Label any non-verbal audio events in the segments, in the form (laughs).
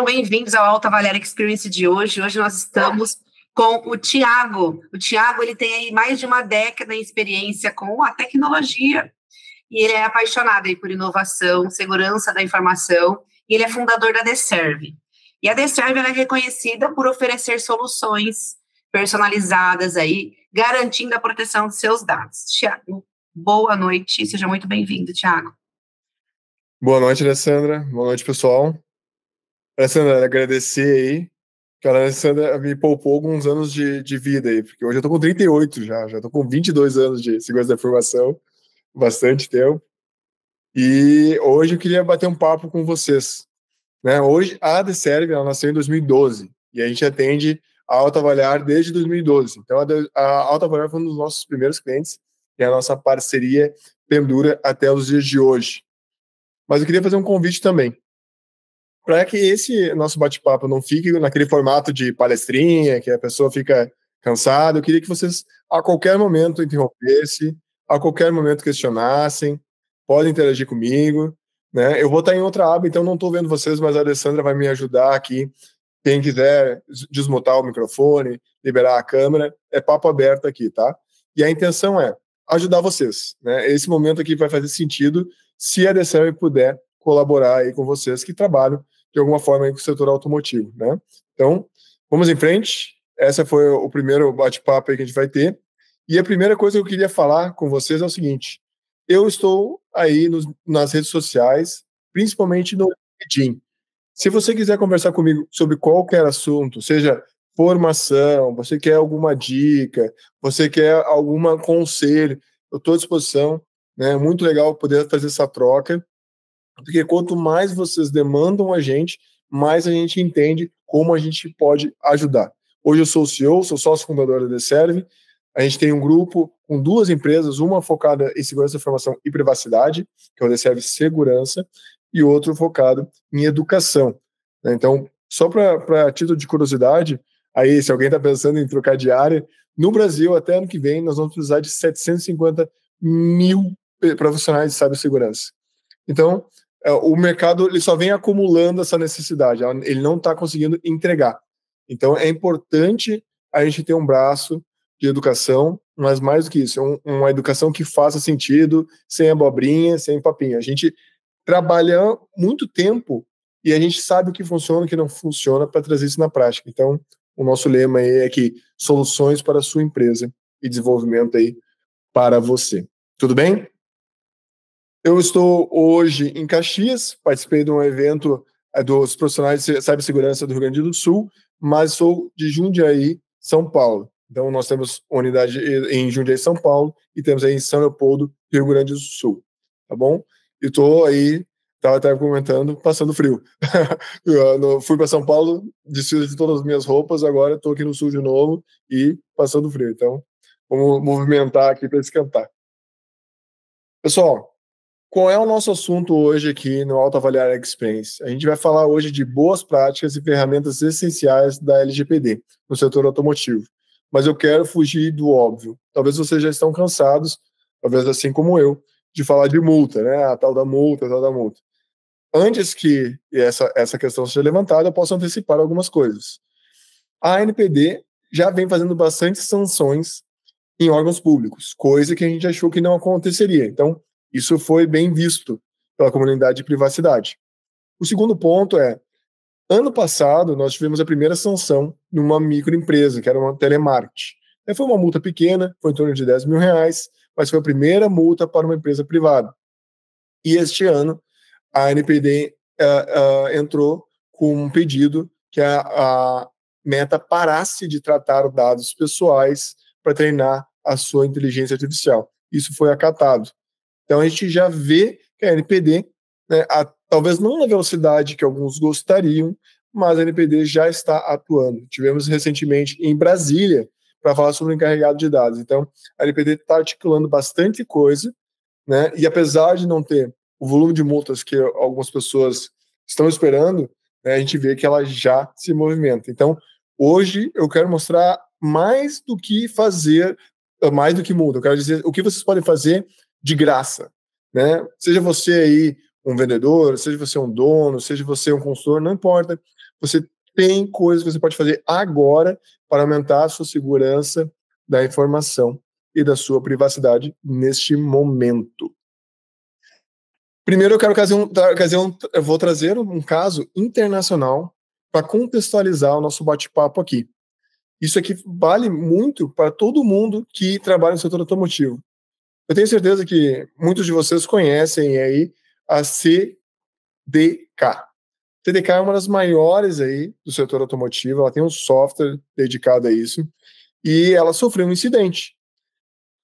Sejam bem-vindos ao Alta Valéria Experience de hoje. Hoje nós estamos com o Tiago. O Tiago ele tem aí mais de uma década de experiência com a tecnologia e ele é apaixonado aí por inovação, segurança da informação e ele é fundador da Deserve. E a Deserve é reconhecida por oferecer soluções personalizadas aí, garantindo a proteção de seus dados. Tiago, boa noite, seja muito bem-vindo, Tiago. Boa noite, Alessandra. Boa noite, pessoal. Alessandra, agradecer aí. Cara, a Alessandra me poupou alguns anos de, de vida aí, porque hoje eu tô com 38 já, já tô com 22 anos de segurança da informação, bastante tempo. E hoje eu queria bater um papo com vocês. Né? Hoje a ADServe, ela nasceu em 2012 e a gente atende a Alta Avaliar desde 2012. Então a, Alta Avaliar foi um dos nossos primeiros clientes e a nossa parceria pendura até os dias de hoje. Mas eu queria fazer um convite também para que esse nosso bate-papo não fique naquele formato de palestrinha, que a pessoa fica cansada. Eu queria que vocês, a qualquer momento, interrompessem, a qualquer momento questionassem, podem interagir comigo. Né? Eu vou estar em outra aba, então não estou vendo vocês, mas a Alessandra vai me ajudar aqui. Quem quiser desmutar o microfone, liberar a câmera, é papo aberto aqui, tá? E a intenção é ajudar vocês. Né? Esse momento aqui vai fazer sentido se a DCM puder colaborar aí com vocês que trabalham de alguma forma aí com o setor automotivo, né? Então, vamos em frente. Essa foi o primeiro bate-papo aí que a gente vai ter. E a primeira coisa que eu queria falar com vocês é o seguinte: eu estou aí nos, nas redes sociais, principalmente no LinkedIn. Se você quiser conversar comigo sobre qualquer assunto, seja formação, você quer alguma dica, você quer algum conselho, eu estou à disposição. Né? Muito legal poder fazer essa troca. Porque quanto mais vocês demandam a gente, mais a gente entende como a gente pode ajudar. Hoje eu sou o CEO, sou sócio fundador da Deserve. A gente tem um grupo com duas empresas, uma focada em segurança informação e privacidade, que é o Deserve Segurança, e outro focado em educação. Né? Então, só para título de curiosidade, aí se alguém está pensando em trocar de área, no Brasil, até ano que vem, nós vamos precisar de 750 mil profissionais de cibersegurança. Então, o mercado ele só vem acumulando essa necessidade, ele não está conseguindo entregar. Então é importante a gente ter um braço de educação, mas mais do que isso, um, uma educação que faça sentido, sem abobrinha, sem papinha. A gente trabalha muito tempo e a gente sabe o que funciona e o que não funciona para trazer isso na prática. Então, o nosso lema é que soluções para a sua empresa e desenvolvimento aí para você. Tudo bem? Eu estou hoje em Caxias, participei de um evento é, dos profissionais de cibersegurança do Rio Grande do Sul, mas sou de Jundiaí, São Paulo. Então, nós temos unidade em Jundiaí, São Paulo, e temos aí em São Leopoldo, Rio Grande do Sul. Tá bom? E estou aí, estava até comentando, passando frio. (laughs) fui para São Paulo, desfiz de todas as minhas roupas, agora estou aqui no Sul de novo e passando frio. Então, vamos movimentar aqui para esquentar. Pessoal, qual é o nosso assunto hoje aqui no Auto Avaliar Experience? A gente vai falar hoje de boas práticas e ferramentas essenciais da LGPD no setor automotivo. Mas eu quero fugir do óbvio. Talvez vocês já estão cansados, talvez assim como eu, de falar de multa, né? A tal da multa, a tal da multa. Antes que essa, essa questão seja levantada, eu posso antecipar algumas coisas. A ANPD já vem fazendo bastante sanções em órgãos públicos, coisa que a gente achou que não aconteceria. Então, isso foi bem visto pela comunidade de privacidade. O segundo ponto é, ano passado nós tivemos a primeira sanção numa microempresa, que era uma telemarketing. Foi uma multa pequena, foi em torno de 10 mil reais, mas foi a primeira multa para uma empresa privada. E este ano, a NPD uh, uh, entrou com um pedido que a, a meta parasse de tratar dados pessoais para treinar a sua inteligência artificial. Isso foi acatado. Então a gente já vê que a NPD, né, a, talvez não na velocidade que alguns gostariam, mas a NPD já está atuando. Tivemos recentemente em Brasília para falar sobre o encarregado de dados. Então a NPD está articulando bastante coisa, né, e apesar de não ter o volume de multas que algumas pessoas estão esperando, né, a gente vê que ela já se movimenta. Então hoje eu quero mostrar mais do que fazer, mais do que multa. Eu quero dizer o que vocês podem fazer de graça, né? Seja você aí um vendedor, seja você um dono, seja você um consultor, não importa. você tem coisas que você pode fazer agora para aumentar a sua segurança da informação e da sua privacidade neste momento. Primeiro, eu quero trazer um, trazer um eu vou trazer um caso internacional para contextualizar o nosso bate-papo aqui. Isso aqui vale muito para todo mundo que trabalha no setor automotivo. Eu tenho certeza que muitos de vocês conhecem aí a CDK. CDK é uma das maiores aí do setor automotivo, ela tem um software dedicado a isso, e ela sofreu um incidente.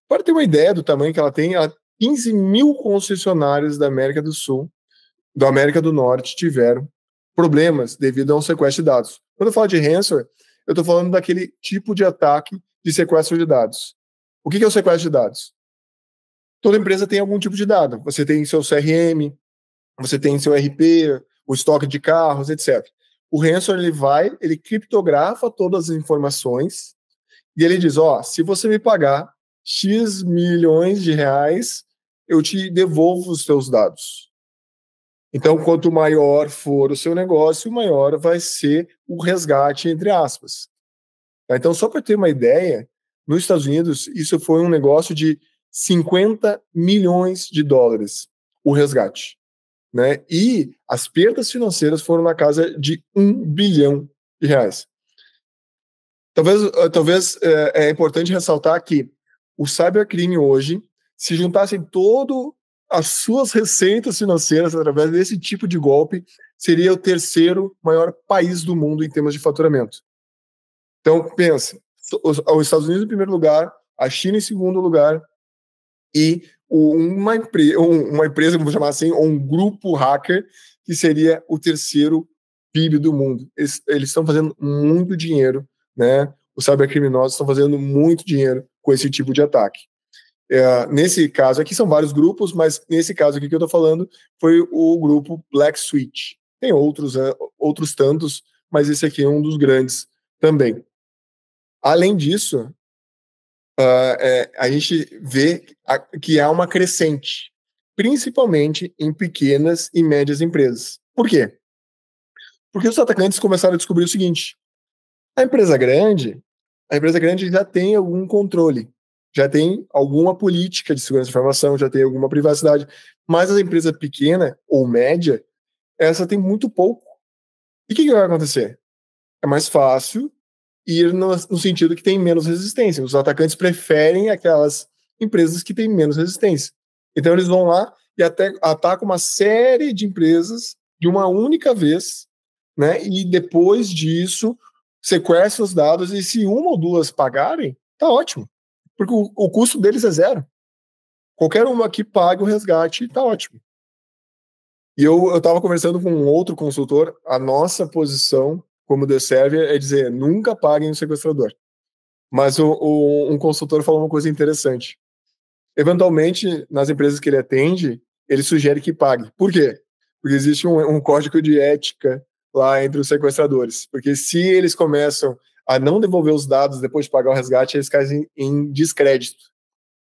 Para ter uma ideia do tamanho que ela tem, ela 15 mil concessionários da América do Sul, da América do Norte, tiveram problemas devido a um sequestro de dados. Quando eu falo de ransomware, eu estou falando daquele tipo de ataque de sequestro de dados. O que é o sequestro de dados? Toda empresa tem algum tipo de dado. Você tem seu CRM, você tem seu RP, o estoque de carros, etc. O ransomware ele vai, ele criptografa todas as informações e ele diz: ó, se você me pagar X milhões de reais, eu te devolvo os seus dados. Então, quanto maior for o seu negócio, maior vai ser o resgate, entre aspas. Tá? Então, só para ter uma ideia, nos Estados Unidos, isso foi um negócio de 50 milhões de dólares, o resgate. Né? E as perdas financeiras foram na casa de um bilhão de reais. Talvez, talvez é, é importante ressaltar que o cybercrime hoje, se juntassem todo as suas receitas financeiras através desse tipo de golpe, seria o terceiro maior país do mundo em termos de faturamento. Então, pensa, os Estados Unidos em primeiro lugar, a China em segundo lugar e uma, uma empresa, vamos chamar assim, ou um grupo hacker que seria o terceiro PIB do mundo. Eles, eles estão fazendo muito dinheiro, né? Os cybercriminosos estão fazendo muito dinheiro com esse tipo de ataque. É, nesse caso aqui são vários grupos, mas nesse caso aqui que eu estou falando foi o grupo Black Switch. Tem outros, é, outros tantos, mas esse aqui é um dos grandes também. Além disso, uh, é, a gente vê que há uma crescente, principalmente em pequenas e médias empresas. Por quê? Porque os atacantes começaram a descobrir o seguinte: a empresa grande, a empresa grande já tem algum controle já tem alguma política de segurança de informação, já tem alguma privacidade. Mas a empresa pequena ou média, essa tem muito pouco. E o que, que, vai acontecer? É mais fácil ir no, no, sentido que tem menos resistência. Os atacantes preferem aquelas empresas que têm menos resistência. Então eles vão lá e até atacam uma série de empresas de uma única vez, né? E depois disso sequestram os dados e se uma ou duas pagarem, tá ótimo. Porque o, o custo deles é zero. Qualquer uma que pague o resgate está ótimo. E eu estava conversando com um outro consultor, a nossa posição como The Server é dizer, nunca paguem o sequestrador. Mas o, o, um consultor falou uma coisa interessante. Eventualmente, nas empresas que ele atende, ele sugere que pague. Por quê? Porque existe um, um código de ética lá entre os sequestradores. Porque se eles começam a não devolver os dados depois de pagar o resgate, eles caem em descrédito.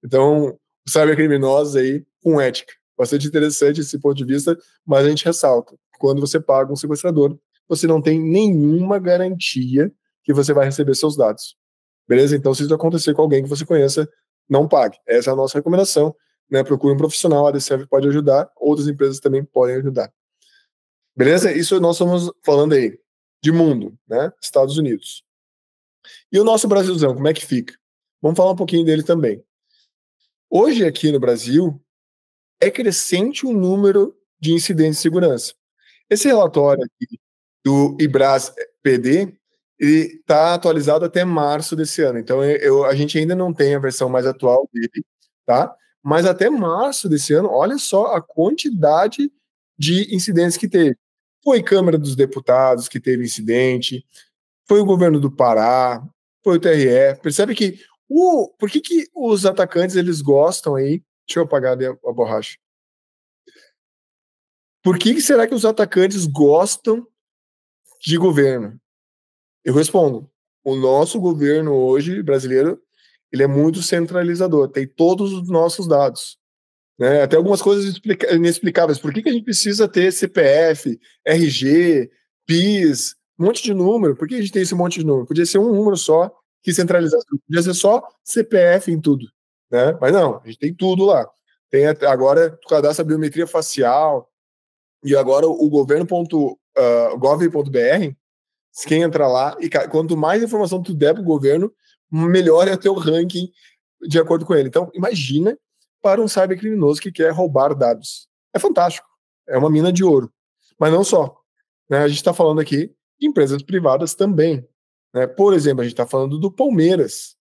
Então, os cybercriminosos aí com ética. Bastante interessante esse ponto de vista, mas a gente ressalta: quando você paga um sequestrador, você não tem nenhuma garantia que você vai receber seus dados. Beleza? Então, se isso acontecer com alguém que você conheça, não pague. Essa é a nossa recomendação. Né? Procure um profissional, a DCF pode ajudar, outras empresas também podem ajudar. Beleza? Isso nós estamos falando aí de mundo, né? Estados Unidos. E o nosso Brasilzão, como é que fica? Vamos falar um pouquinho dele também. Hoje, aqui no Brasil, é crescente o número de incidentes de segurança. Esse relatório aqui do IBRAS PD está atualizado até março desse ano. Então, eu, a gente ainda não tem a versão mais atual dele, tá? Mas até março desse ano, olha só a quantidade de incidentes que teve. Foi Câmara dos Deputados que teve incidente, foi o governo do Pará, foi o TRE. Percebe que o, por que, que os atacantes eles gostam aí? Deixa eu apagar a, a borracha. Por que, que será que os atacantes gostam de governo? Eu respondo: o nosso governo hoje brasileiro ele é muito centralizador, tem todos os nossos dados. Né? Até algumas coisas inexplicáveis. Por que, que a gente precisa ter CPF, RG, PIS, um monte de número. Por que a gente tem esse monte de número? Podia ser um número só que centralizasse. Podia ser só CPF em tudo. Né? Mas não, a gente tem tudo lá. Tem agora tu cadastra biometria facial e agora o governo.gov.br, quem entra lá e quanto mais informação tu der para o governo, melhor é o teu ranking de acordo com ele. Então, imagina para um cybercriminoso que quer roubar dados. É fantástico. É uma mina de ouro. Mas não só. Né? A gente está falando aqui de empresas privadas também. Né? Por exemplo, a gente está falando do Palmeiras.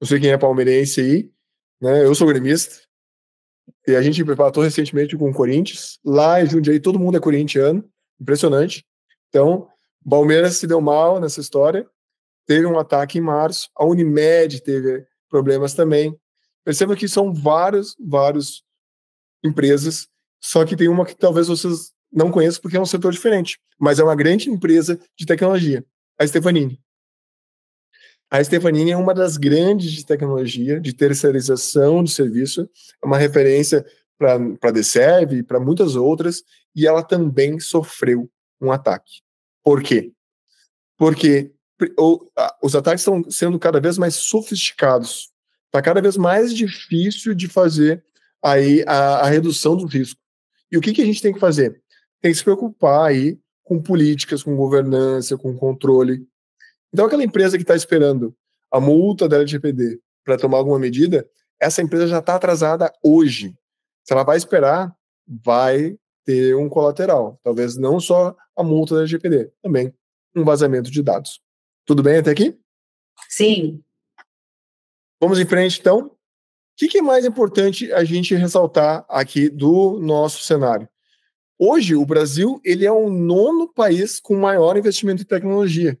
Não sei quem é palmeirense aí, né? Eu sou gremista. E a gente empatou recentemente com o Corinthians. Lá em Jundiaí todo mundo é corintiano. Impressionante. Então, Palmeiras se deu mal nessa história. Teve um ataque em março. A Unimed teve problemas também. Perceba que são várias, várias empresas, só que tem uma que talvez vocês não conheçam porque é um setor diferente, mas é uma grande empresa de tecnologia, a Stefanini. A Stefanini é uma das grandes de tecnologia, de terceirização de serviço, é uma referência para a DSEV e para muitas outras, e ela também sofreu um ataque. Por quê? Porque os ataques estão sendo cada vez mais sofisticados. Está cada vez mais difícil de fazer aí a, a, redução do risco. E o que, que a gente tem que fazer? Tem que se preocupar aí com políticas, com governança, com controle. Então, aquela empresa que está esperando a multa da LGPD para tomar alguma medida, essa empresa já está atrasada hoje. Se ela vai esperar, vai ter um colateral. Talvez não só a multa da LGPD, também um vazamento de dados. Tudo bem até aqui? Sim. Vamos em frente, então. O que, que é mais importante a gente ressaltar aqui do nosso cenário? Hoje, o Brasil ele é o nono país com maior investimento em tecnologia.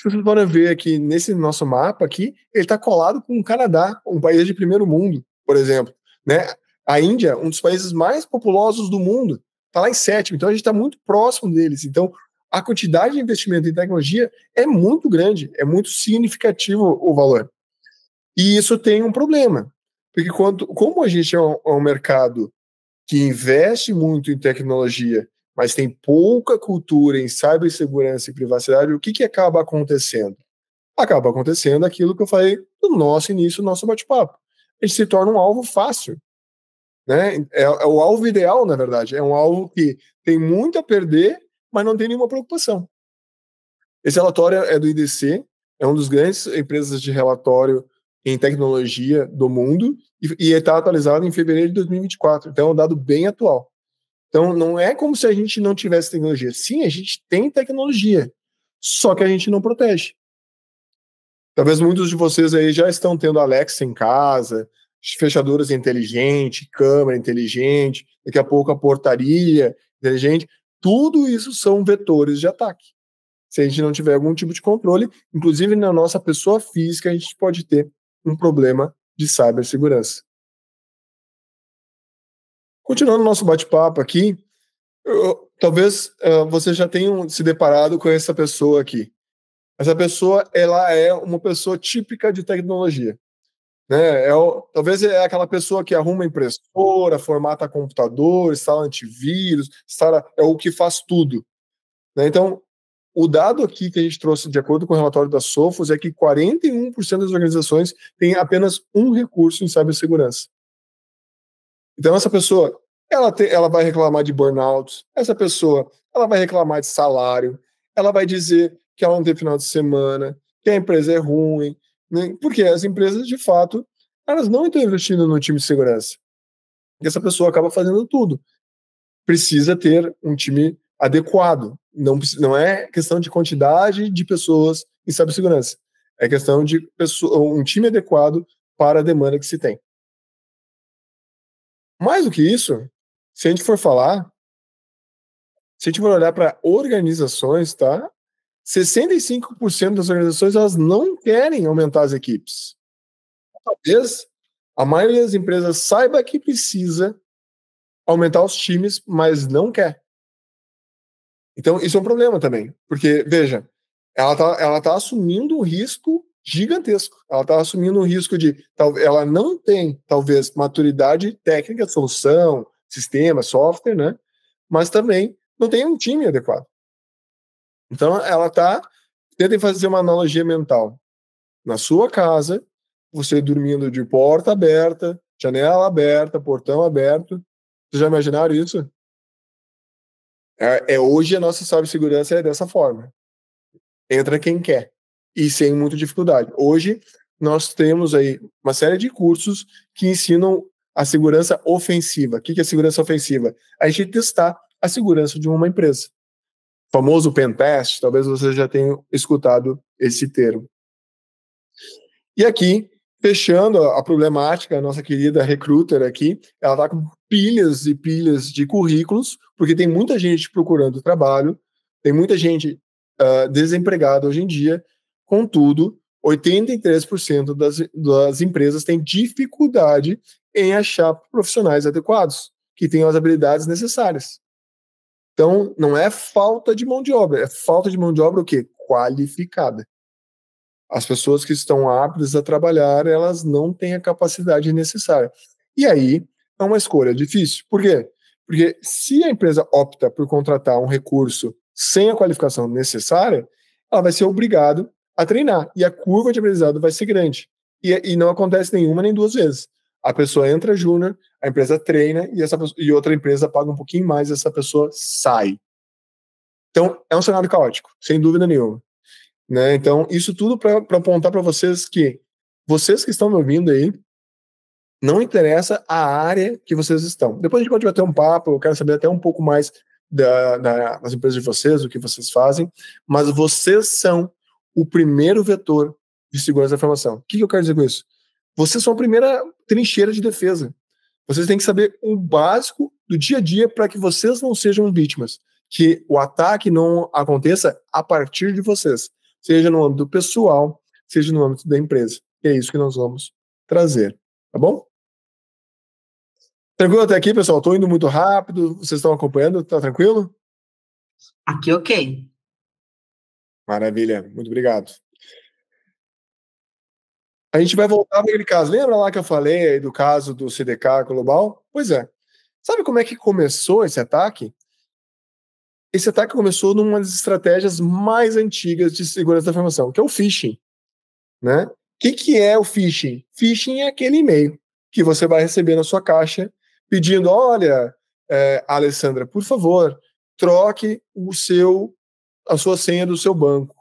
Se vocês podem ver aqui nesse nosso mapa aqui, ele está colado com o Canadá, um país de primeiro mundo, por exemplo. Né? A Índia, um dos países mais populosos do mundo, está lá em sétimo. Então a gente está muito próximo deles. Então a quantidade de investimento em tecnologia é muito grande, é muito significativo o valor. E isso tem um problema, porque quando, como a gente é um, é um mercado que investe muito em tecnologia, mas tem pouca cultura em cibersegurança e privacidade, o que, que acaba acontecendo? Acaba acontecendo aquilo que eu falei no nosso início, no nosso bate-papo. Gente se torna um alvo fácil. Né? É, é o alvo ideal, na verdade. É um alvo que tem muito a perder, mas não tem nenhuma preocupação. Esse relatório é do IDC, é um dos grandes empresas de relatório em tecnologia do mundo e está atualizado em fevereiro de 2024. Então é um dado bem atual. Então não é como se a gente não tivesse tecnologia. Sim, a gente tem tecnologia, só que a gente não protege. Talvez muitos de vocês aí já estão tendo Alexa em casa, fechaduras inteligentes, câmera inteligente, daqui a pouco a portaria inteligente. Tudo isso são vetores de ataque. Se a gente não tiver algum tipo de controle, inclusive na nossa pessoa física, a gente pode ter um problema de cibersegurança. Continuando nosso bate-papo aqui, eu, talvez uh, você já tenha se deparado com essa pessoa aqui. Essa pessoa, ela é uma pessoa típica de tecnologia. Né? É talvez é aquela pessoa que arruma impressora, formata computador, instala antivírus, instala, é o que faz tudo. Né? Então, o dado aqui que a gente trouxe, de acordo com o relatório da Sofos, é que 41% das organizações têm apenas um recurso em cibersegurança. Então, essa pessoa, ela, te, ela vai reclamar de burnout, essa pessoa, ela vai reclamar de salário, ela vai dizer que ela não tem final de semana, que a empresa é ruim, né? porque as empresas, de fato, elas não estão investindo no time de segurança. E essa pessoa acaba fazendo tudo. Precisa ter um time adequado. Não, não é questão de quantidade de pessoas em cibersegurança. É questão de pessoa, um time adequado para a demanda que se tem. Mais do que isso, se a gente for falar, se a gente for olhar para organizações, tá? 65% das organizações elas não querem aumentar as equipes. Talvez a maioria das empresas saiba que precisa aumentar os times, mas não quer. Então, isso é um problema também, porque, veja, ela está ela tá assumindo um risco gigantesco. Ela está assumindo um risco de. Ela não tem, talvez, maturidade técnica, solução, sistema, software, né? Mas também não tem um time adequado. Então, ela está. Tentem fazer uma analogia mental. Na sua casa, você dormindo de porta aberta, janela aberta, portão aberto. Vocês já imaginaram isso? É, é hoje a nossa cibersegurança é dessa forma. Entra quem quer e sem muita dificuldade. Hoje nós temos aí uma série de cursos que ensinam a segurança ofensiva. O que é segurança ofensiva? A gente testar a segurança de uma empresa. O famoso pen test, talvez você já tenha escutado esse termo. E aqui, fechando a problemática, a nossa querida recruiter aqui, ela está com pilhas e pilhas de currículos, porque tem muita gente procurando trabalho, tem muita gente uh, desempregada hoje em dia, contudo, 83% das, das empresas têm dificuldade em achar profissionais adequados, que tenham as habilidades necessárias. Então, não é falta de mão de obra, é falta de mão de obra o quê? Qualificada. As pessoas que estão aptas a trabalhar, elas não têm a capacidade necessária. E aí é uma escolha difícil. Por quê? Porque se a empresa opta por contratar um recurso sem a qualificação necessária, ela vai ser obrigada a treinar. E a curva de aprendizado vai ser grande. E, e não acontece nenhuma nem duas vezes. A pessoa entra júnior, a empresa treina e, essa, e outra empresa paga um pouquinho mais, essa pessoa sai. Então, é um cenário caótico, sem dúvida nenhuma. Né? Então, isso tudo para apontar para vocês que vocês que estão me ouvindo aí, não interessa a área que vocês estão. Depois a gente pode bater um papo, eu quero saber até um pouco mais da, da, das empresas de vocês, o que vocês fazem, mas vocês são o primeiro vetor de segurança da informação. O que, eu quero dizer com isso? Vocês são a primeira trincheira de defesa. Vocês têm que saber o básico do dia a dia para que vocês não sejam vítimas, que o ataque não aconteça a partir de vocês, seja no âmbito pessoal, seja no âmbito da empresa. E é isso que nós vamos trazer, tá bom? Tranquilo até aqui, pessoal? Estou indo muito rápido, vocês estão acompanhando? Tá tranquilo? Aqui ok. Maravilha, muito obrigado. A gente vai voltar para aquele caso. Lembra lá que eu falei do caso do CDK global? Pois é. Sabe como é que começou esse ataque? Esse ataque começou numa das estratégias mais antigas de segurança da informação, que é o phishing. Né? O que, que é o phishing? Phishing é aquele e-mail que você vai receber na sua caixa pedindo: olha, é, Alessandra, por favor, troque o seu a sua senha do seu banco.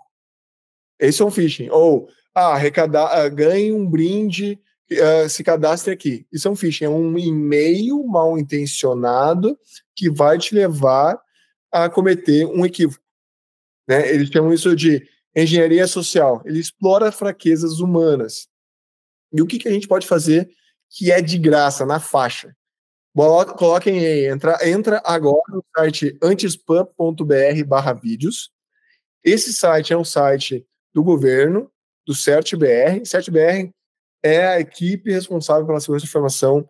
Esse é um phishing. Ou ah, arrecadar, ah, ganhe um brinde, uh, se cadastre aqui. Isso é um phishing, é um e-mail mal intencionado que vai te levar a cometer um equívoco. Né? Eles chamam isso de engenharia social. Ele explora fraquezas humanas. E o que, que a gente pode fazer que é de graça, na faixa? Coloquem aí, entra, entra agora no site antispam.br barra vídeos. Esse site é um site do governo, do CertBR. CertBR é a equipe responsável pela segurança de informação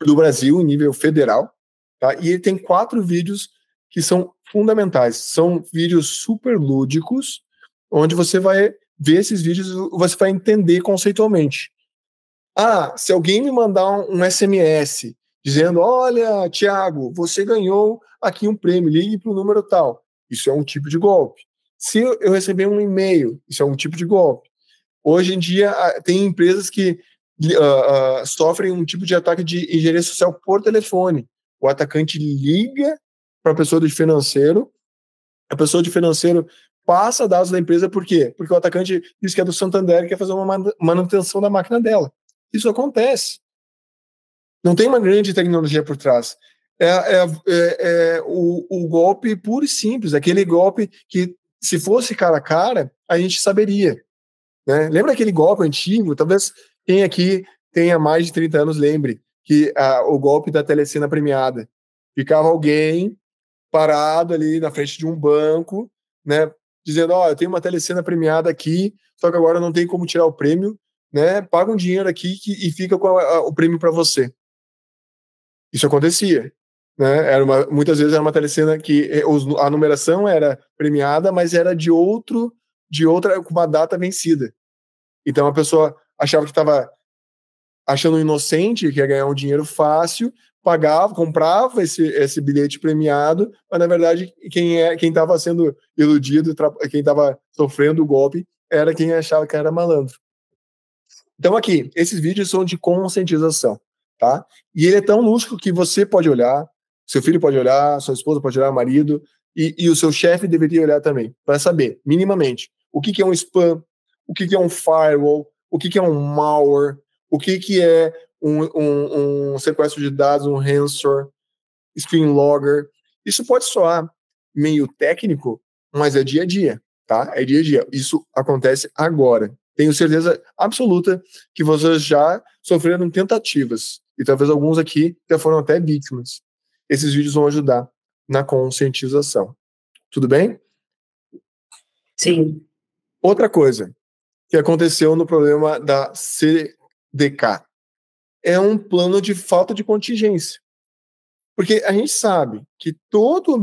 do Brasil, em nível federal. Tá? E ele tem quatro vídeos que são fundamentais. São vídeos super lúdicos, onde você vai ver esses vídeos você vai entender conceitualmente. Ah, se alguém me mandar um SMS dizendo: Olha, Tiago, você ganhou aqui um prêmio, ligue para o número tal. Isso é um tipo de golpe. Se eu receber um e-mail, isso é um tipo de golpe. Hoje em dia, tem empresas que uh, uh, sofrem um tipo de ataque de engenharia social por telefone. O atacante liga para a pessoa de financeiro, a pessoa de financeiro passa dados da empresa, por quê? Porque o atacante diz que é do Santander e quer fazer uma manutenção da máquina dela. Isso acontece. Não tem uma grande tecnologia por trás. É, é, é, é o, o, golpe puro e simples, aquele golpe que, se fosse cara a cara, a gente saberia. Né? Lembra aquele golpe antigo? Talvez quem aqui tenha mais de 30 anos lembre que ah, o golpe da telecena premiada. Ficava alguém parado ali na frente de um banco, né, dizendo, ó, oh, eu tenho uma telecena premiada aqui, só que agora não tem como tirar o prêmio, né, paga um dinheiro aqui que, e fica com a, a, o prêmio para você. Isso acontecia, né, era uma, muitas vezes era uma telecena que eh, a numeração era premiada, mas era de outro, de outra, com uma data vencida. Então a pessoa achava que estava achando inocente, que ia ganhar um dinheiro fácil, pagava, comprava esse, esse bilhete premiado, mas na verdade quem é quem estava sendo iludido, quem estava sofrendo o golpe era quem achava que era malandro. Então aqui, esses vídeos são de conscientização, tá? E ele é tão lúdico que você pode olhar, seu filho pode olhar, sua esposa pode olhar, marido, e, e o seu chefe deveria olhar também, para saber, minimamente, o que, que é um spam, o que, que é um firewall, o que, que é um malware, o que, que é um, um, um sequestro de dados, um ransomware, screen logger. Isso pode soar meio técnico, mas é dia a dia, tá? É dia a dia. Isso acontece agora. Tenho certeza absoluta que vocês já sofreram tentativas e talvez alguns aqui já foram até vítimas. Esses vídeos vão ajudar na conscientização. Tudo bem? Sim. Outra coisa que aconteceu no problema da CDK é um plano de falta de contingência. Porque a gente sabe que todo.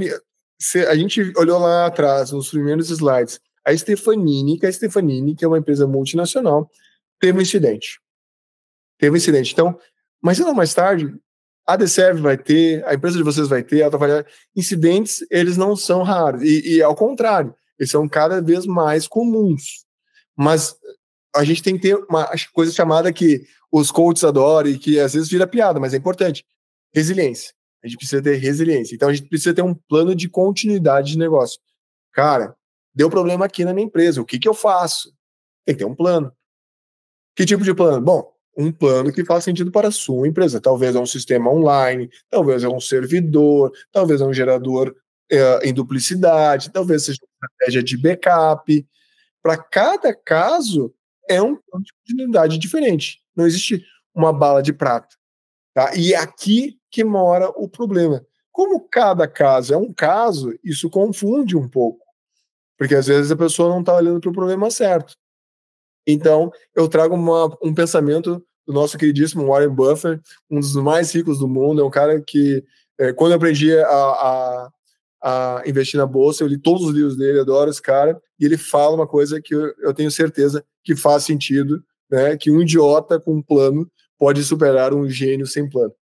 A gente olhou lá atrás, nos primeiros slides, a Stefanini, que a Stefanini, que é uma empresa multinacional, teve um incidente. Teve um incidente. Então, cedo ou mais tarde, a DCEV vai ter, a empresa de vocês vai ter, a trabalhar. Incidentes, eles não são raros. E, e ao contrário, eles são cada vez mais comuns. Mas a gente tem que ter uma coisa chamada que os coaches adoram e que às vezes vira piada, mas é importante. Resiliência. A gente precisa ter resiliência. Então a gente precisa ter um plano de continuidade de negócio. Cara, deu problema aqui na minha empresa. O que, que eu faço? Tem que ter um plano. Que tipo de plano? Bom, um plano que faz sentido para a sua empresa. Talvez é um sistema online, talvez é um servidor, talvez é um gerador é, em duplicidade, talvez seja uma estratégia de backup. Para cada caso, é um plano de continuidade diferente. Não existe uma bala de prata. Tá? E é aqui que mora o problema. Como cada caso é um caso, isso confunde um pouco. Porque às vezes a pessoa não está olhando para o problema certo. Então, eu trago uma, um pensamento do nosso queridíssimo Warren Buffett, um dos mais ricos do mundo. É um cara que, é, quando eu aprendi a, a, a, investir na bolsa, eu li todos os livros dele, adoro esse cara. E ele fala uma coisa que eu, eu tenho certeza que faz sentido né, que um idiota com um plano pode superar um gênio sem plano.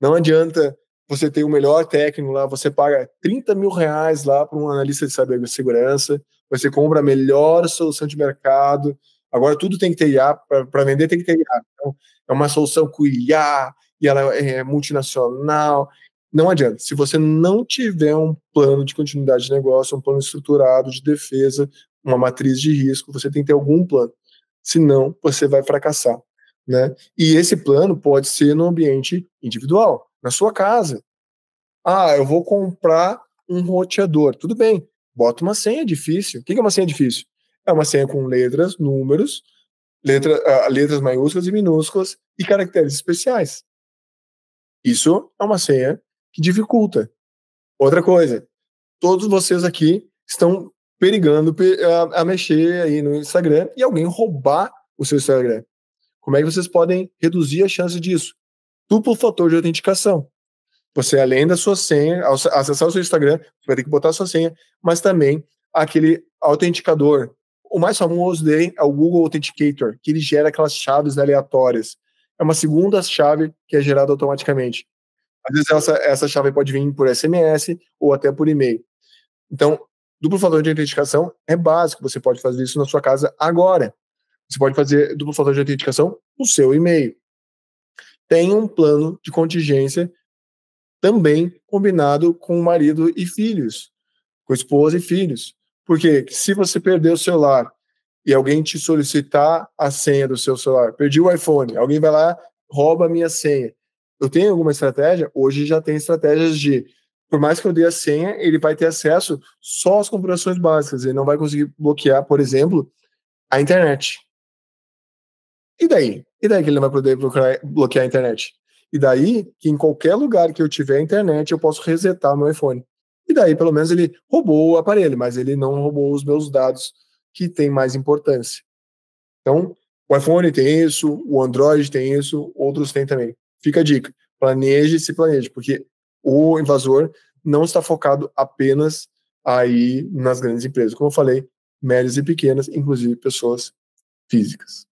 Não adianta você ter o melhor técnico lá, você paga 30 mil reais lá para um analista de cibersegurança, você compra a melhor solução de mercado. Agora tudo tem que ter IA, para vender tem que ter IA. Então, é uma solução com IA, e ela é multinacional. Não adianta. Se você não tiver um plano de continuidade de negócio, um plano estruturado de defesa, uma matriz de risco, você tem que ter algum plano senão você vai fracassar. Né? E esse plano pode ser no ambiente individual, na sua casa. Ah, eu vou comprar um roteador. Tudo bem, bota uma senha difícil. O que é uma senha difícil? É uma senha com letras, números, letra, uh, letras maiúsculas e minúsculas e caracteres especiais. Isso é uma senha que dificulta. Outra coisa, todos vocês aqui estão perigando a, a mexer aí no Instagram e alguém roubar o seu Instagram. Como é que vocês podem reduzir a chance disso? Duplo fator de autenticação. Você, além da sua senha, ao acessar o seu Instagram, vai ter que botar a sua senha, mas também aquele autenticador. O mais famoso dele é o Google Authenticator, que ele gera aquelas chaves aleatórias. É uma segunda chave que é gerada automaticamente. Às vezes essa, essa chave pode vir por SMS ou até por e-mail. Então, Duplo fator de autenticação é básico, você pode fazer isso na sua casa agora. Você pode fazer duplo fator de autenticação no seu e-mail. Tem um plano de contingência também combinado com o marido e filhos, com esposa e filhos. Porque se você perder o celular e alguém te solicitar a senha do seu celular, perdi o iPhone, alguém vai lá, rouba a minha senha. Eu tenho alguma estratégia? Hoje já tem estratégias de por mais que eu dê a senha, ele vai ter acesso só às configurações básicas. Ele não vai conseguir bloquear, por exemplo, a internet. E daí? E daí que ele não vai poder bloquear, bloquear a internet? E daí que em qualquer lugar que eu tiver internet, eu posso resetar meu iPhone. E daí, pelo menos, ele roubou o aparelho, mas ele não roubou os meus dados que têm mais importância. Então, o iPhone tem isso, o Android tem isso, outros têm também. Fica a dica. Planeje se planeje, porque o invasor não está focado apenas aí nas grandes empresas. Como eu falei, médias e pequenas, inclusive pessoas físicas.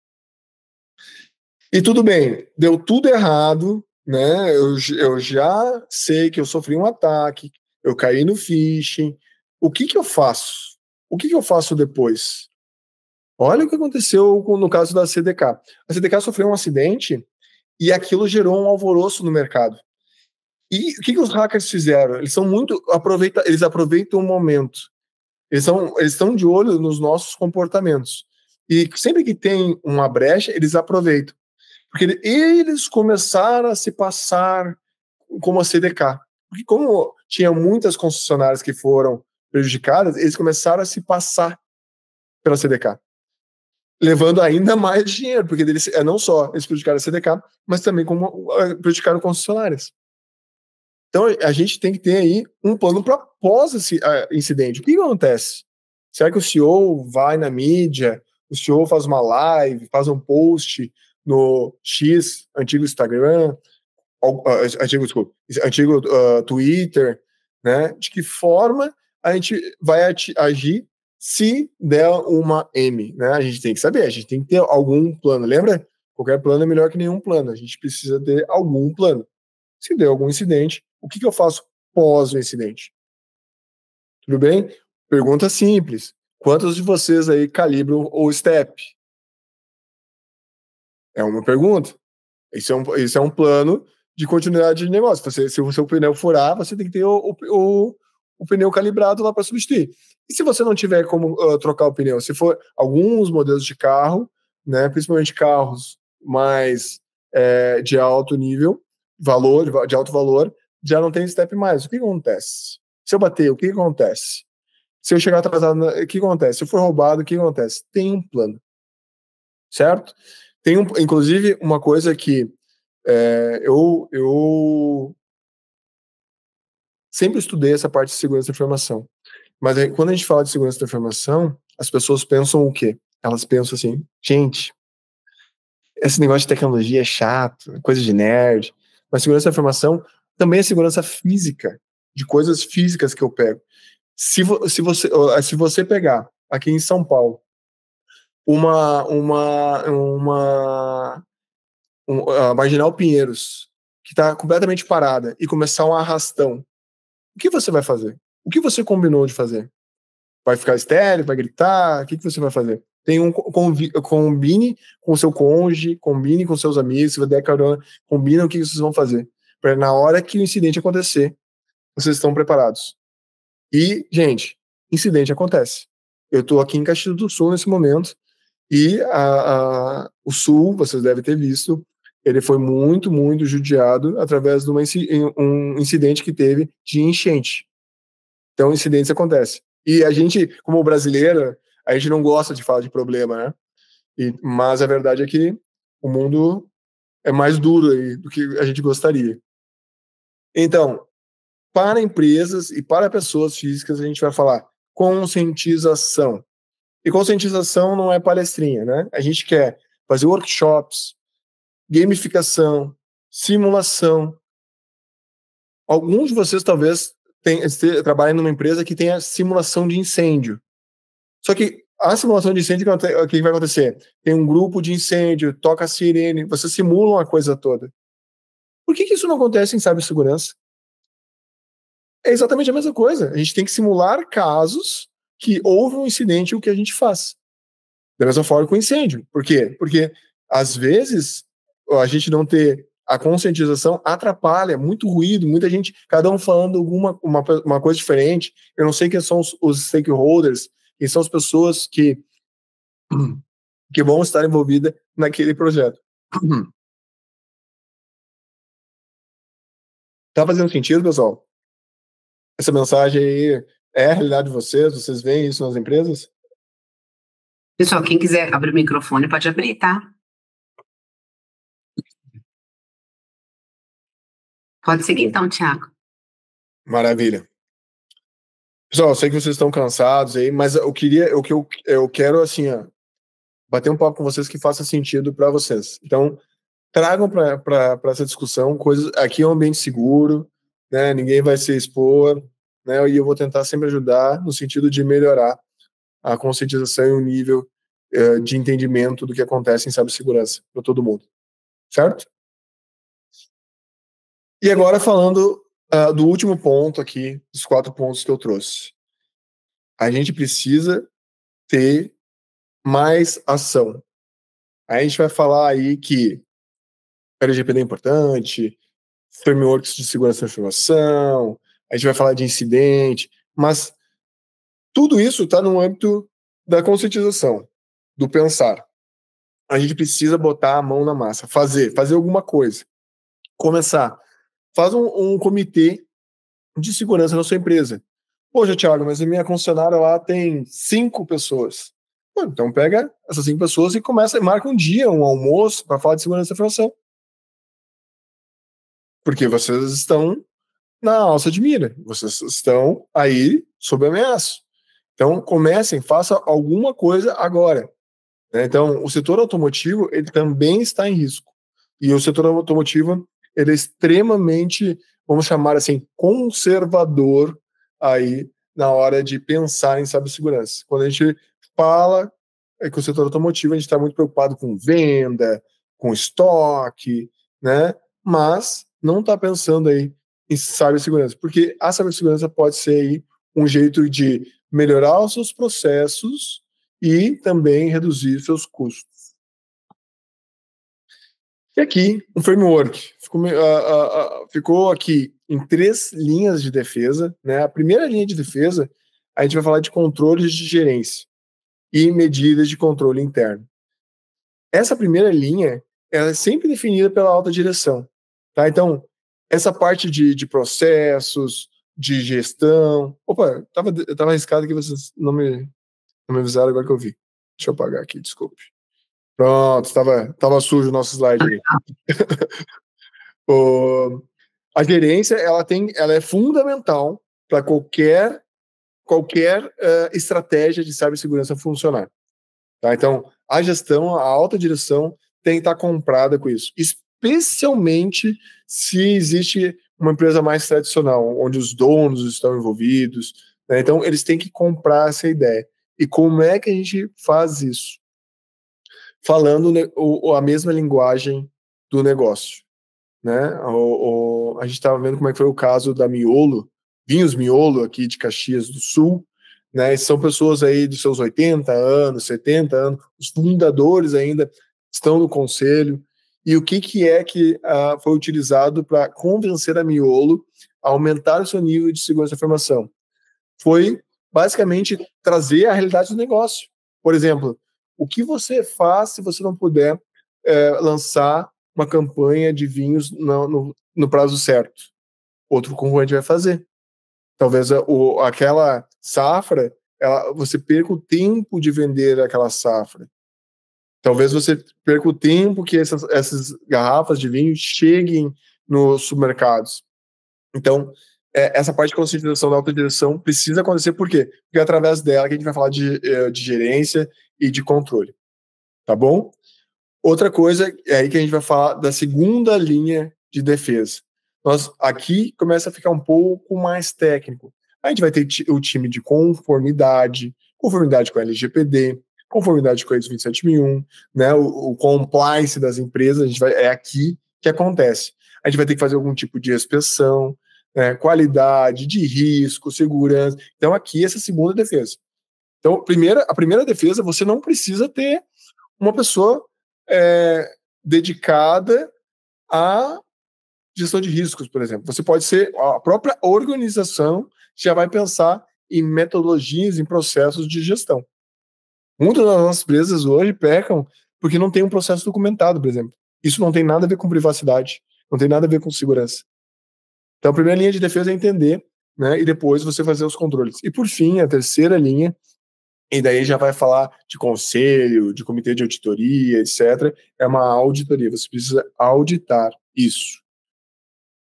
E tudo bem, deu tudo errado, né? Eu, eu já sei que eu sofri um ataque, eu caí no phishing. O que que eu faço? O que que eu faço depois? Olha o que aconteceu no caso da CDK. A CDK sofreu um acidente e aquilo gerou um alvoroço no mercado. E o que, que os hackers fizeram? Eles são muito aproveita, eles aproveitam o momento. Eles são, eles estão de olho nos nossos comportamentos. E sempre que tem uma brecha, eles aproveitam. Porque eles começaram a se passar como a CDK. Porque como tinha muitas concessionárias que foram prejudicadas, eles começaram a se passar pela CDK. Levando ainda mais dinheiro, porque eles, é não só eles prejudicaram a CDK, mas também como eh, prejudicaram concessionárias. Então a gente tem que ter aí um plano para pós esse incidente. O que acontece? Será que o CEO vai na mídia, o CEO faz uma live, faz um post no X, antigo Instagram, antigo, desculpa, antigo uh, Twitter, né? De que forma a gente vai agir se der uma M, né? A gente tem que saber, a gente tem que ter algum plano. Lembra? Qualquer plano é melhor que nenhum plano. A gente precisa ter algum plano. Se der algum incidente, o que, que eu faço pós o incidente? Tudo bem? Pergunta simples. Quantos de vocês aí calibram o STEP? É uma pergunta. Isso é um, isso é um plano de continuidade de negócio. Você, se o seu pneu furar, você tem que ter o, o, o pneu calibrado lá para substituir. E se você não tiver como uh, trocar o pneu, se for alguns modelos de carro, né, principalmente carros mais é, de alto nível, valor, de alto valor, já não tem step mais. O que acontece? Se eu bater, o que acontece? Se eu chegar atrasado, o que acontece? Se eu for roubado, o que acontece? Tem um plano. Certo? Tem, um, inclusive, uma coisa que é, eu, eu sempre estudei essa parte de segurança da informação. Mas aí, quando a gente fala de segurança da informação, as pessoas pensam o quê? Elas pensam assim, gente, esse negócio de tecnologia é chato, coisa de nerd. Mas segurança da informação também é segurança física, de coisas físicas que eu pego. Se, vo, se, você, se você pegar aqui em São Paulo uma, uma, uma um, a Marginal Pinheiros, que está completamente parada, e começar um arrastão, o que você vai fazer? O que você combinou de fazer? Vai ficar estéreo? Vai gritar? O que, que você vai fazer? Tem um combine com o seu cônjuge, combine com seus amigos, se vai der carona, combina o que vocês vão fazer. Para na hora que o incidente acontecer, vocês estão preparados. E, gente, incidente acontece. Eu estou aqui em Caxias do Sul nesse momento e a, a, o Sul, vocês devem ter visto, ele foi muito, muito judiado através de uma, um incidente que teve de enchente. Então, incidentes acontecem. E a gente, como brasileira, a gente não gosta de falar de problema, né? E, mas a verdade é que o mundo é mais duro aí do que a gente gostaria. Então, para empresas e para pessoas físicas, a gente vai falar conscientização. E conscientização não é palestrinha, né? A gente quer fazer workshops, gamificação, simulação. Alguns de vocês talvez tem, trabalhem numa empresa que tenha simulação de incêndio. Só que a simulação de incêndio, o que vai acontecer? Tem um grupo de incêndio, toca a sirene, você simula a coisa toda. Por que, que isso não acontece em cibersegurança? É exatamente a mesma coisa. A gente tem que simular casos que houve um incidente e o que a gente faz. Da mesma forma com incêndio. Por quê? Porque, às vezes, a gente não ter a conscientização atrapalha, muito ruído, muita gente, cada um falando alguma uma, uma coisa diferente. Eu não sei quem são os, os stakeholders, quem são as pessoas que, (clears throat) que vão estar envolvidas naquele projeto. (clears throat) Tá fazendo sentido, pessoal? Essa mensagem aí é a realidade de vocês? Vocês veem isso nas empresas? Pessoal, quem quiser abrir o microfone pode abrir, tá? Pode seguir então, Tiago. Maravilha. Pessoal, sei que vocês estão cansados aí, mas eu queria, o que eu, eu quero assim, ó, bater um papo com vocês que faça sentido para vocês. Então, tragam para essa discussão coisas. Aqui é um ambiente seguro, né? Ninguém vai se expor, né? E eu vou tentar sempre ajudar no sentido de melhorar a conscientização e o nível uh, de entendimento do que acontece em cibersegurança para todo mundo, certo? E agora falando uh, do último ponto aqui, dos quatro pontos que eu trouxe. A gente precisa ter mais ação. A gente vai falar aí que LGPD é importante, frameworks de segurança da informação, a gente vai falar de incidente, mas tudo isso está no âmbito da conscientização, do pensar. A gente precisa botar a mão na massa, fazer, fazer alguma coisa. Começar. Faz um, um comitê de segurança na sua empresa. Poxa, Thiago, mas a minha concessionária lá tem cinco pessoas. Então pega essas cinco pessoas e começa, marca um dia, um almoço para falar de segurança da informação. Porque vocês estão na alça de mira, vocês estão aí sob ameaça. Então comecem, façam alguma coisa agora. Né? Então o setor automotivo ele também está em risco e o setor automotivo ele é extremamente, vamos chamar assim, conservador aí na hora de pensar em cibersegurança. Quando a gente fala é que o setor automotivo a gente está muito preocupado com venda, com estoque, né? Mas não está pensando aí em cibersegurança, porque a cibersegurança pode ser aí um jeito de melhorar os seus processos e também reduzir seus custos. E aqui, um framework. Ficou, ficou aqui em três linhas de defesa. Né? A primeira linha de defesa, a gente vai falar de controles de gerência e medidas de controle interno. Essa primeira linha ela é sempre definida pela alta direção. Tá? Então, essa parte de, de processos, de gestão. Opa, eu tava arriscado que vocês não me, não me avisaram agora que eu vi. Deixa eu apagar aqui, desculpe. Pronto, estava tava sujo o nosso slide aí. (laughs) o, a gerência ela tem, ela é fundamental para qualquer qualquer uh, estratégia de cibersegurança funcionar. Tá? Então, a gestão, a alta direção tem que estar tá comprada com isso, especialmente se existe uma empresa mais tradicional, onde os donos estão envolvidos. Né? Então, eles têm que comprar essa ideia. E como é que a gente faz isso? Falando o, a mesma linguagem do negócio. Né? O, o, a gente estava vendo como é foi o caso da Miolo, Vinhos Miolo, aqui de Caxias do Sul, né? São pessoas aí dos seus 80 anos, 70 anos, os fundadores ainda estão no conselho. E o que, que é que uh, foi utilizado para convencer a Miolo a aumentar o seu nível de segurança da informação? Foi basicamente trazer a realidade do negócio. Por exemplo, o que você faz se você não puder é, lançar uma campanha de vinhos no, no, no prazo certo? Outro concorrente vai fazer. Talvez o, aquela safra, ela, você perca o tempo de vender aquela safra. Talvez você perca o tempo que essas, essas garrafas de vinho cheguem nos supermercados. Então, é, essa parte de conscientização da autodireção precisa acontecer, por quê? Porque é através dela que a gente vai falar de, é, de gerência e de controle. Tá bom? Outra coisa é aí que a gente vai falar da segunda linha de defesa nós aqui começa a ficar um pouco mais técnico. A gente vai ter o time de conformidade, conformidade com a LGPD, conformidade com a ISO 27001, né, o, o, compliance das empresas, a gente vai, é aqui que acontece. A gente vai ter que fazer algum tipo de inspeção, né, qualidade, de risco, segurança. Então, aqui, essa segunda defesa. Então, primeira, a primeira defesa, você não precisa ter uma pessoa é, dedicada a gestão de riscos, por exemplo. Você pode ser a própria organização já vai pensar em metodologias, em processos de gestão. Muitas das nossas empresas hoje pecam porque não tem um processo documentado, por exemplo. Isso não tem nada a ver com privacidade, não tem nada a ver com segurança. Então, a primeira linha de defesa é entender, né, e depois você fazer os controles. E por fim, a terceira linha, e daí já vai falar de conselho, de comitê de auditoria, etc. É uma auditoria. Você precisa auditar isso.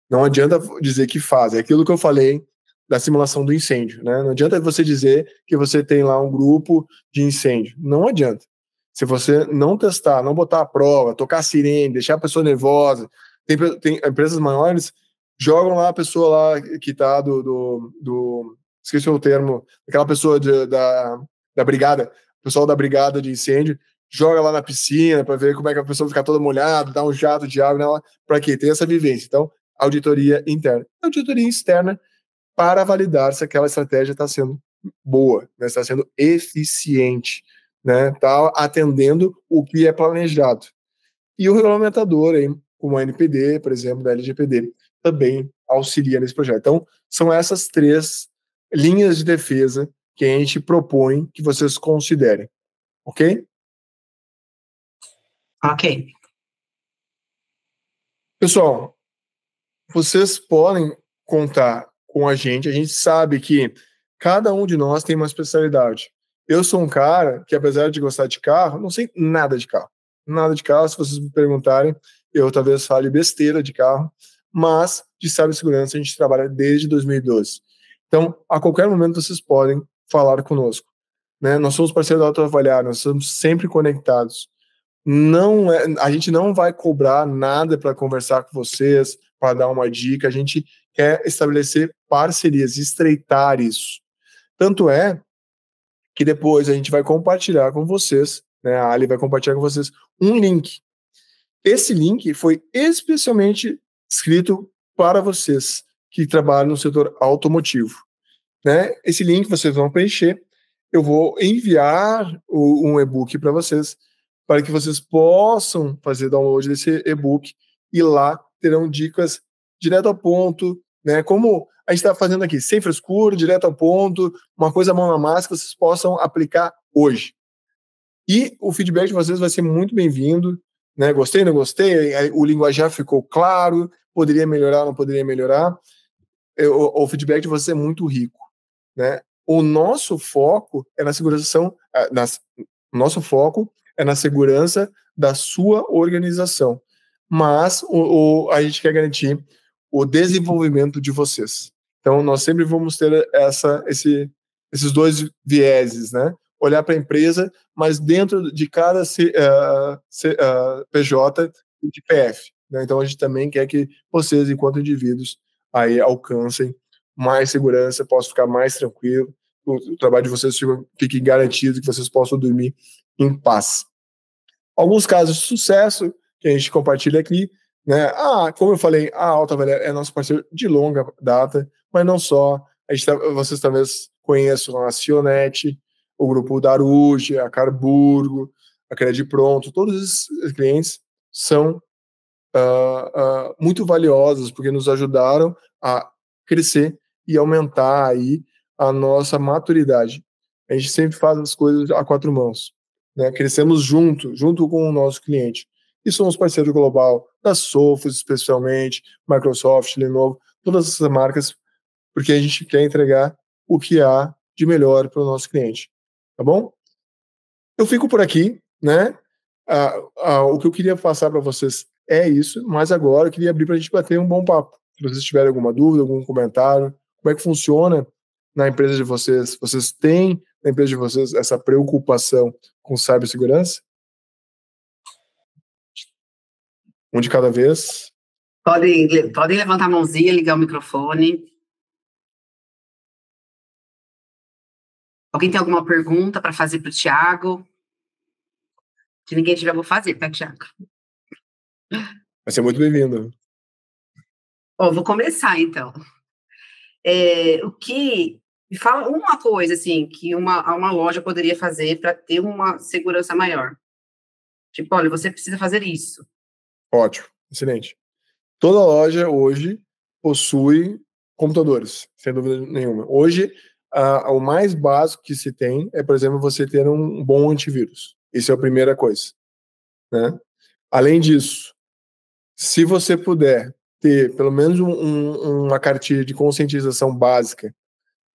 Não adianta dizer que faz. É aquilo que eu falei da simulação do incêndio, né? Não adianta você dizer que você tem lá um grupo de incêndio. Não adianta. Se você não testar, não botar a prova, tocar a sirene, deixar a pessoa nervosa, tem, tem empresas maiores jogam lá a pessoa lá que tá do, do, do esqueci o termo, aquela pessoa de, da, da brigada, o pessoal da brigada de incêndio, joga lá na piscina para ver como é que a pessoa fica toda molhada, dá um jato de água nela, para quê? Ter essa vivência. Então, auditoria interna. Auditoria externa para validar se aquela estratégia está sendo boa, né, está sendo eficiente, né, está atendendo o que é planejado. E o regulamentador, aí, como a NPD, por exemplo, da LGPD, também auxilia nesse projeto. Então, são essas três linhas de defesa que a gente propõe que vocês considerem. Ok? Ok. Pessoal, vocês podem contar com a gente. A gente sabe que cada um de nós tem uma especialidade. Eu sou um cara que, apesar de gostar de carro, não sei nada de carro. Nada de carro. Se vocês me perguntarem, eu talvez fale besteira de carro, mas de cibersegurança a gente trabalha desde 2012. Então, a qualquer momento vocês podem falar conosco. Né? Nós somos parceiros da Autoavaliar, nós estamos sempre conectados. Não é, a gente não vai cobrar nada para conversar com vocês, para dar uma dica, a gente quer estabelecer parcerias, estreitar isso. Tanto é que depois a gente vai compartilhar com vocês, né, a Ali vai compartilhar com vocês um link. Esse link foi especialmente escrito para vocês que trabalham no setor automotivo. Né? Esse link vocês vão preencher. Eu vou enviar o, um e-book para vocês, para que vocês possam fazer download desse e-book e lá terão dicas direto ao ponto, né? Como a gente está fazendo aqui, sem frescura, direto ao ponto, uma coisa mão na massa que vocês possam aplicar hoje. E o feedback de vocês vai ser muito bem-vindo, né? Gostei, não gostei, o linguajar ficou claro, poderia melhorar, não poderia melhorar. O, o feedback de vocês é muito rico, né? O nosso foco é na segurança, ah, na, nosso foco é na segurança da sua organização, mas o, o, a gente quer garantir o desenvolvimento de vocês. Então, nós sempre vamos ter essa, esse, esses dois vieses, né? Olhar para a empresa, mas dentro de cada C, uh, C, uh, PJ e de PF. Né? Então, a gente também quer que vocês, enquanto indivíduos, aí alcancem mais segurança, possam ficar mais tranquilo, o, o trabalho de vocês fique, fique garantido, que vocês possam dormir em paz. Alguns casos de sucesso que a gente compartilha aqui né? Ah, como eu falei, a Alta Valéria é nosso parceiro de longa data, mas não só. A gente tá, vocês talvez conheçam a Cionete, o grupo Daruge, a Carburgo, a Credit Pronto, todos esses clientes são uh, uh, muito valiosos porque nos ajudaram a crescer e aumentar aí a nossa maturidade. A gente sempre faz as coisas a quatro mãos. Né? Crescemos junto, junto com o nosso cliente e somos parceiro global da Sophos, especialmente, Microsoft, Lenovo, todas essas marcas, porque a gente quer entregar o que há de melhor para o nosso cliente. Tá bom? Eu fico por aqui, né? Ah, ah, o que eu queria passar para vocês é isso, mas agora eu queria abrir para a gente bater um bom papo. Se vocês tiverem alguma dúvida, algum comentário, como é que funciona na empresa de vocês? Vocês têm na empresa de vocês essa preocupação com cibersegurança? Um de cada vez. Podem, podem levantar a mãozinha, ligar o microfone. Alguém tem alguma pergunta para fazer para o Tiago? Se ninguém tiver, vou fazer, tá, Tiago? Vai ser muito bem-vindo. Oh, vou começar, então. É, o que... Me fala uma coisa, assim, que uma, uma loja poderia fazer para ter uma segurança maior. Tipo, olha, você precisa fazer isso. Ótimo, excelente. Toda loja hoje possui computadores, sem dúvida nenhuma. Hoje, o mais básico que se tem é, por exemplo, você ter um bom antivírus. Isso é a primeira coisa. Né? Além disso, se você puder ter pelo menos um, um, uma cartilha de conscientização básica,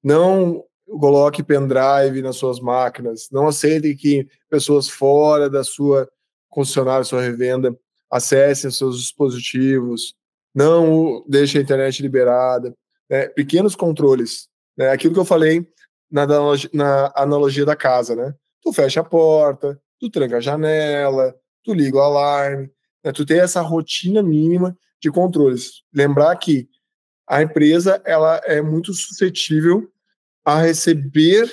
não coloque pendrive nas suas máquinas, não aceite que pessoas fora da sua concessionária, sua revenda, acessem seus dispositivos, não deixe a internet liberada, né? pequenos controles. Né? Aquilo que eu falei na na analogia da casa, né? Tu fecha a porta, tu tranca a janela, tu liga o alarme, né? tu tem essa rotina mínima de controles. Lembrar que a empresa ela é muito suscetível a receber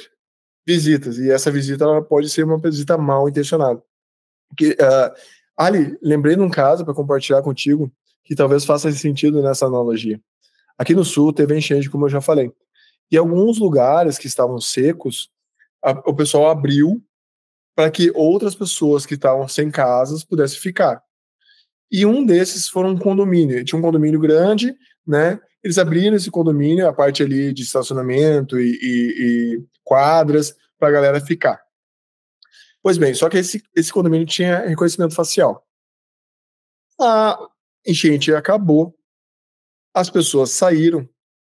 visitas e essa visita ela pode ser uma visita mal intencionada. Porque, uh, Ali, lembrei de um caso para compartilhar contigo. que talvez faça sentido nessa analogia. Aqui no sul teve enchente, como eu já falei. E alguns lugares que estavam secos, a, o pessoal abriu para que outras pessoas que estavam sem casas pudessem ficar. E um desses foi um condomínio. Tinha um condomínio grande, né? Eles abriram esse condomínio, a parte ali de estacionamento e, e, e quadras, para a galera ficar. Pois bem, só que esse, esse condomínio tinha reconhecimento facial. A enchente acabou, as pessoas saíram,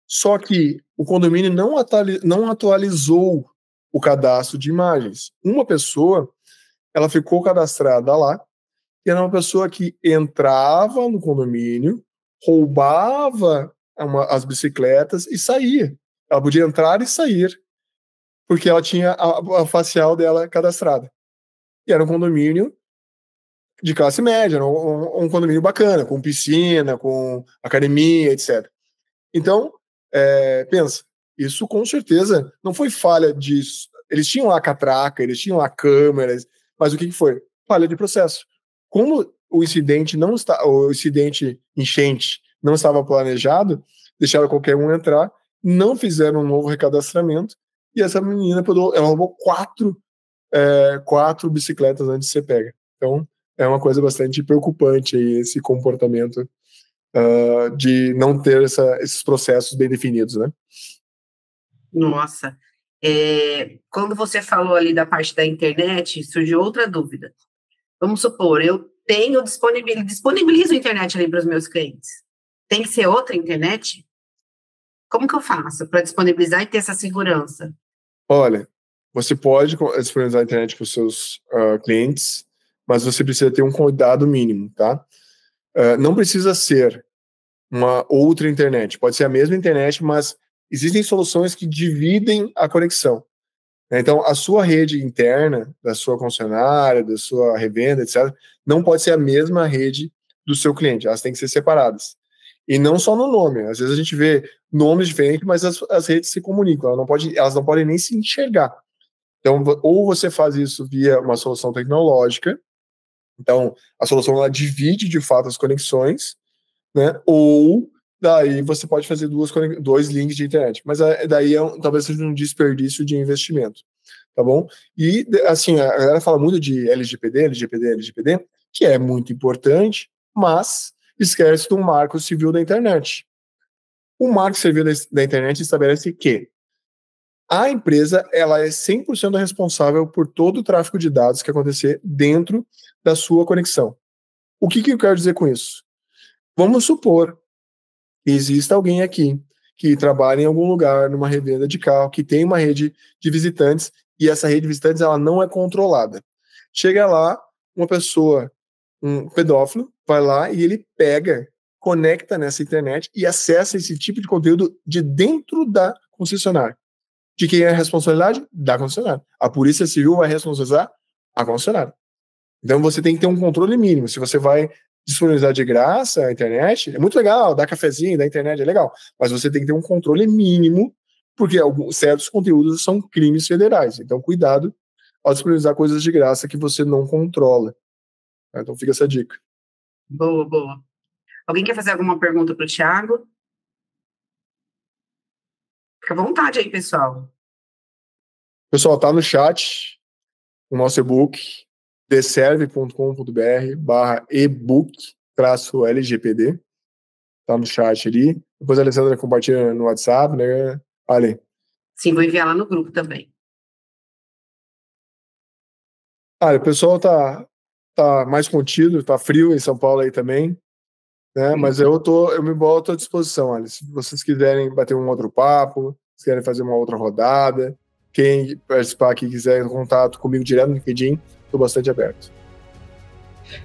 só que o condomínio não, não atualizou o cadastro de imagens. Uma pessoa, ela ficou cadastrada lá, e era uma pessoa que entrava no condomínio, roubava uma, as bicicletas e saía. Ela podia entrar e sair, porque ela tinha a, a facial dela cadastrada. E era um condomínio de classe média, um, um, condomínio bacana, com piscina, com academia, etc. Então, é, pensa, isso com certeza não foi falha disso. Eles tinham lá catraca, eles tinham lá câmeras, mas o que, que foi? Falha de processo. Como o incidente não está, o incidente enchente não estava planejado, deixaram qualquer um entrar, não fizeram um novo recadastramento e essa menina pegou, ela roubou quatro, é, quatro bicicletas antes de ser pega. Então é uma coisa bastante preocupante aí, esse comportamento uh, de não ter essa, esses processos bem definidos, né? Nossa, é, quando você falou ali da parte da internet, surgiu outra dúvida. Vamos supor, eu tenho disponibilizo, disponibilizo a internet ali para os meus clientes. Tem que ser outra internet? Como que eu faço para disponibilizar e ter essa segurança? Olha, você pode disponibilizar a internet para os seus uh, clientes, mas você precisa ter um cuidado mínimo, tá? Uh, não precisa ser uma outra internet, pode ser a mesma internet, mas existem soluções que dividem a conexão. Né? Então, a sua rede interna, da sua concessionária, da sua revenda, etc., não pode ser a mesma rede do seu cliente, elas têm que ser separadas. E não só no nome, às vezes a gente vê nomes diferentes, mas as, as redes se comunicam, elas não, elas não podem nem se enxergar. Então, ou você faz isso via uma solução tecnológica, então a solução ela divide de fato as conexões, né? Ou daí você pode fazer duas, dois links de internet. Mas é, daí é um, talvez seja um desperdício de investimento, tá bom? E, assim, a galera fala muito de LGPD, LGPD, LGPD, que é muito importante, mas esquece do marco civil da internet. O marco civil da internet estabelece que a empresa ela é 100% responsável por todo o tráfego de dados que acontecer dentro da sua conexão. O que, que eu quero dizer com isso? Vamos supor exista alguém aqui que trabalha em algum lugar, numa revenda de carro, que tem uma rede de visitantes e essa rede de visitantes ela não é controlada. Chega lá, uma pessoa, um pedófilo, vai lá e ele pega, conecta nessa internet e acessa esse tipo de conteúdo de dentro da concessionária. De quem é a responsabilidade? Da concessionária. A Polícia Civil vai responsabilizar a concessionária. Então você tem que ter um controle mínimo. Se você vai disponibilizar de graça a internet, é muito legal, dar cafezinho, da internet é legal, mas você tem que ter um controle mínimo, porque alguns, certos conteúdos são crimes federais. Então, cuidado ao disponibilizar coisas de graça que você não controla. Então, fica essa dica. Boa, boa. Alguém quer fazer alguma pergunta para o Thiago? Fica à vontade aí, pessoal. Pessoal, tá no chat o nosso e-book deserve.com.br barra ebook traço LGPD. Tá no chat ali. Depois a Alessandra compartilha no WhatsApp, né? Ali. Sim, vou enviar lá no grupo também. Ah, o pessoal tá, tá mais contido, tá frio em São Paulo aí também. Né? Mas eu tô, eu me boto à disposição, olha. Se vocês quiserem bater um outro papo, se quiserem fazer uma outra rodada, quem participar aqui quiser contato comigo direto no LinkedIn, estou bastante aberto.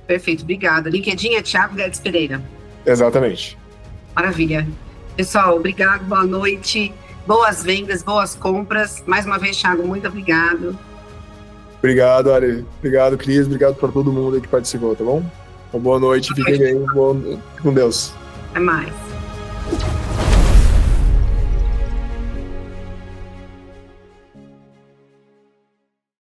Perfeito, obrigada. LinkedIn é Thiago Guedes Pereira. Exatamente. Maravilha. Pessoal, obrigado, boa noite, boas vendas, boas compras. Mais uma vez, Thiago, muito obrigado. Obrigado, Ari. Obrigado, Cris. Obrigado para todo mundo que participou, tá bom? Uma boa noite, boa fiquem noite. bem. Bom, com Deus. Até mais.